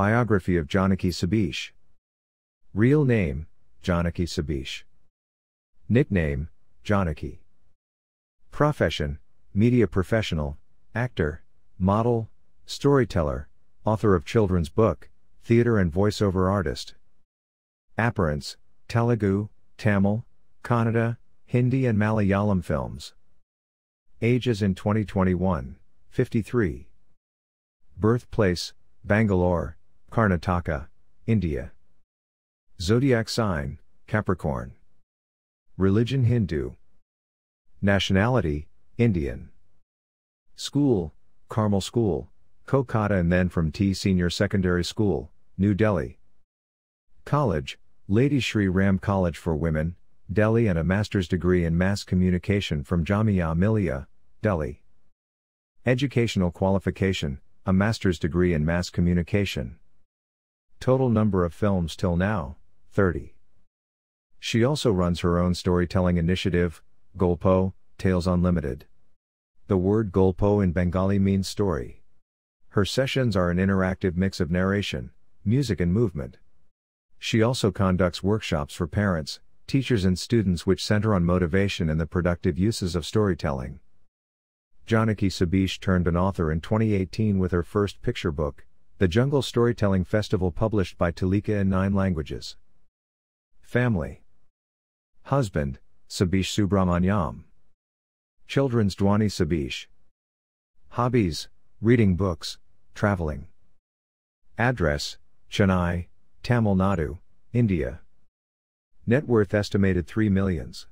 Biography of Janaki Sabesh. Real name, Janaki Sabesh. Nickname, Janaki. Profession, media professional, actor, model, storyteller, author of children's book, theater and voiceover artist. Appearance, Telugu, Tamil, Kannada, Hindi and Malayalam films. Ages in 2021, 53. Birthplace, Bangalore, Karnataka, India. Zodiac sign, Capricorn. Religion Hindu. Nationality, Indian. School, Carmel School, Kolkata and then from T Senior Secondary School, New Delhi. College, Lady Shri Ram College for Women, Delhi and a master's degree in mass communication from Jamia Millia, Delhi. Educational qualification, a master's degree in mass communication. Total number of films till now, 30. She also runs her own storytelling initiative, Golpo, Tales Unlimited. The word Golpo in Bengali means story. Her sessions are an interactive mix of narration, music, and movement. She also conducts workshops for parents, teachers, and students which center on motivation and the productive uses of storytelling. Janaki Sabesh turned an author in 2018 with her first picture book, The Jungle Storytelling Festival, published by Tulika in nine languages. Family Husband, Sabesh Subramanyam. Children's Dwani Sabesh. Hobbies, reading books, traveling. Address, Chennai, Tamil Nadu, India. Net worth estimated 3 millions.